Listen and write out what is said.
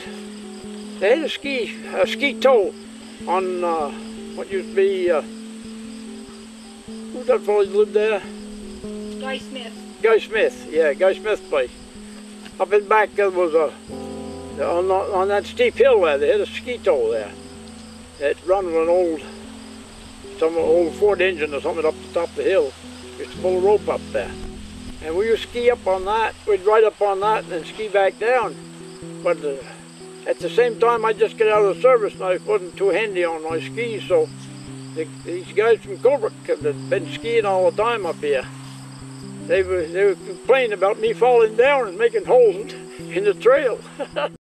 They had a ski, a ski tow on uh, what used to be, uh, who that fellow lived there? Guy Smith. Guy Smith, yeah, Guy Smith place. Up in back there was a, on, that- on that steep hill there, they had a ski tow there. It run with an old, some old Ford engine or something up the top of the hill. Used to pull a rope up there. And we would ski up on that, we'd ride up on that and then ski back down. But uh, at the same time, I just got out of the service and I wasn't too handy on my skis, so the, these guys from Colebrook had been skiing all the time up here. They were, they were complaining about me falling down and making holes in the trail.